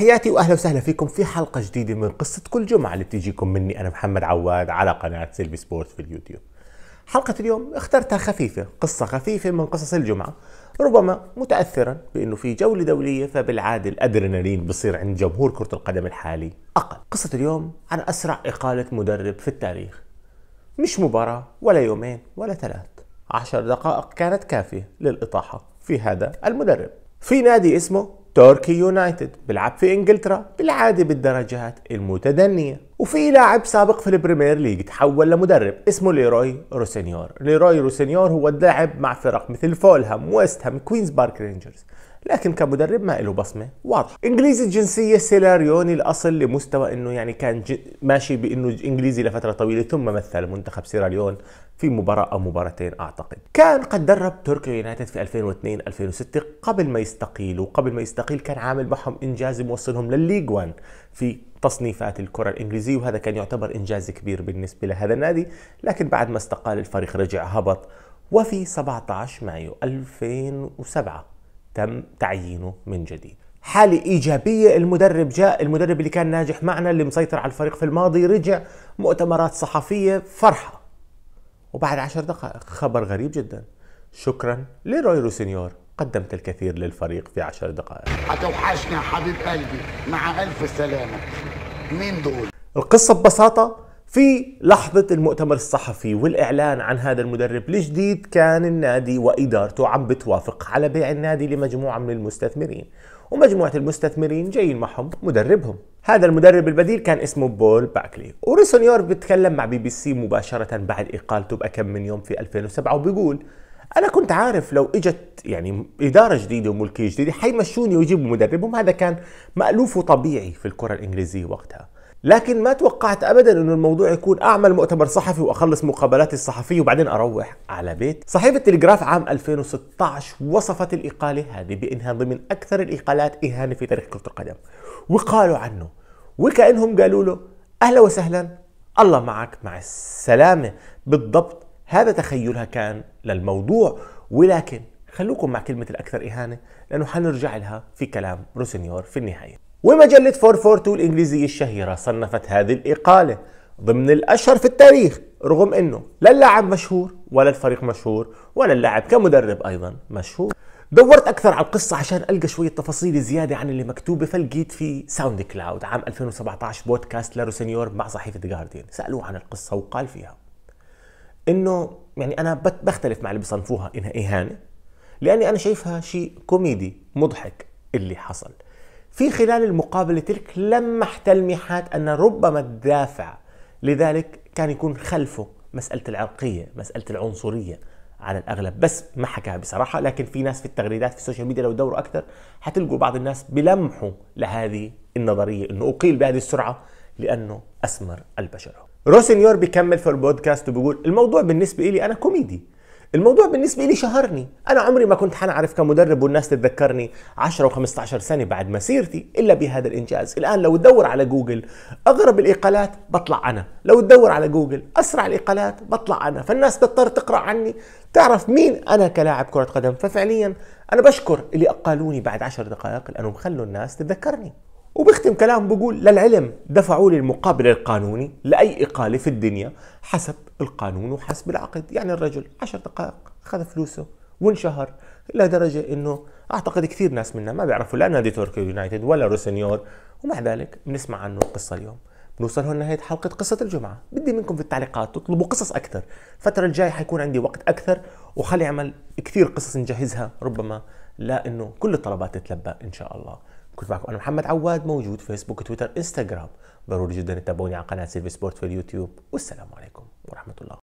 تحياتي وأهلا وسهلا فيكم في حلقة جديدة من قصة كل جمعة اللي بتيجيكم مني أنا محمد عواد على قناة سيلفي سبورت في اليوتيوب. حلقة اليوم اخترتها خفيفة، قصة خفيفة من قصص الجمعة، ربما متاثرا بأنه في جولة دولية فبالعادة الأدرينالين بصير عند جمهور كرة القدم الحالي أقل. قصة اليوم عن أسرع إقالة مدرب في التاريخ. مش مباراة ولا يومين ولا ثلاث. عشر دقائق كانت كافية للإطاحة في هذا المدرب. في نادي اسمه توركي يونايتد بيلعب في إنجلترا بالعادة بالدرجات المتدنية. وفي لاعب سابق في البريمير ليج تحول لمدرب اسمه ليروي روسينيور. ليروي روسينيور هو اللاعب مع فرق مثل فولهام ويست هام كوينز بارك رينجرز. لكن كمدرب ما له بصمة. واضحه إنجليزي الجنسية سيراليوني الأصل لمستوى إنه يعني كان ماشي بإنه إنجليزي لفترة طويلة ثم مثل منتخب سيراليون في مباراة أو مباراتين أعتقد. كان قد درب توركي يونايتد في 2002 2006 قبل ما يستقيل وقبل ما يستقيل كان عامل معهم إنجاز موصلهم للليج 1 في تصنيفات الكرة الإنجليزية وهذا كان يعتبر إنجاز كبير بالنسبة لهذا النادي. لكن بعد ما استقال الفريق رجع هبط. وفي 17 مايو 2007 تم تعيينه من جديد. حالة إيجابية المدرب جاء المدرب اللي كان ناجح معنا اللي مسيطر على الفريق في الماضي رجع مؤتمرات صحفية فرحة. وبعد عشر دقائق خبر غريب جدا. شكرا لروي روسينيور قدمت الكثير للفريق في عشر دقائق. هتوحشني يا حبيب قلبي مع ألف سلامة. مين دول؟ القصة ببساطة في لحظة المؤتمر الصحفي والإعلان عن هذا المدرب الجديد كان النادي وإدارته عم بتوافق على بيع النادي لمجموعة من المستثمرين. ومجموعة المستثمرين جايين معهم مدربهم. هذا المدرب البديل كان اسمه بول باكلي. وروسينيور بيتكلم مع بي بي سي مباشرة بعد إقالته بأكم من يوم في 2007 وبيقول أنا كنت عارف لو إجت يعني إدارة جديدة وملكية جديدة حيمشوني ويجيبوا مدربهم. هذا كان مالوف وطبيعي في الكرة الإنجليزية وقتها. لكن ما توقعت ابدا إنه الموضوع يكون أعمل مؤتمر صحفي وأخلص مقابلاتي الصحفية وبعدين أروح على بيت. صحيفة تلغراف عام 2016 وصفت الإقالة هذه بانها ضمن أكثر الإقالات إهانة في تاريخ كرة القدم. وقالوا عنه وكأنهم قالوا له أهلا وسهلا الله معك مع السلامة. بالضبط هذا تخيلها كان للموضوع. ولكن خلوكم مع كلمة الأكثر إهانة لأنه حنرجع لها في كلام روسينيور في النهاية. ومجلة 442 الإنجليزية الشهيرة صنفت هذه الإقالة ضمن الأشهر في التاريخ رغم أنه لا اللاعب مشهور ولا الفريق مشهور ولا اللاعب كمدرب أيضا مشهور. دورت أكثر على القصة عشان ألقى شوية تفاصيل زيادة عن اللي مكتوبة فلقيت في ساوند كلاود عام 2017 بودكاست لروسينيور مع صحيفة جارديان سألوه عن القصة وقال فيها إنه يعني أنا بختلف مع اللي بيصنفوها إنها إهانة لأني أنا شايفها شيء كوميدي مضحك اللي حصل. في خلال المقابلة تلك لمح تلميحات أن ربما الدافع لذلك كان يكون خلفه مسألة العرقية مسألة العنصرية على الأغلب. بس ما حكاها بصراحة لكن في ناس في التغريدات في ال social media لو تدوروا أكثر حتلقوا بعض الناس بلمحوا لهذه النظرية أنه أقيل بهذه السرعة لأنه أسمر البشرة. روسينيور بيكمل في البودكاست وبيقول الموضوع بالنسبة لي أنا كوميدي. الموضوع بالنسبة لي شهرني. أنا عمري ما كنت حنعرف كمدرب والناس تتذكرني 10 و15 سنة بعد مسيرتي إلا بهذا الإنجاز. الآن لو تدور على جوجل أغرب الإقالات بطلع أنا. لو تدور على جوجل أسرع الإقالات بطلع أنا. فالناس تضطر تقرأ عني. تعرف مين أنا كلاعب كرة قدم؟ ففعليا أنا بشكر اللي أقالوني بعد 10 دقائق لأنهم خلوا الناس تتذكرني. وبيختم كلام بقول للعلم دفعوا لي المقابل القانوني لأي إقالة في الدنيا حسب القانون وحسب العقد. يعني الرجل عشر دقائق أخذ فلوسه وانشهر إلى درجة أنه أعتقد كثير ناس منا ما بيعرفوا لا نادي تركيا يونايتد ولا روسينيور ومع ذلك بنسمع عنه القصة اليوم. بنوصل هون نهاية حلقة قصة الجمعة. بدي منكم في التعليقات تطلبوا قصص أكثر. الفترة الجاية حيكون عندي وقت أكثر وخلي أعمل كثير قصص نجهزها. ربما لا إنه كل الطلبات تتلبى إن شاء الله. كنت معكم أنا محمد عواد موجود فيسبوك تويتر إنستغرام. ضروري جدا تتابعوني على قناة سيلفي سبورت في اليوتيوب والسلام عليكم ورحمة الله.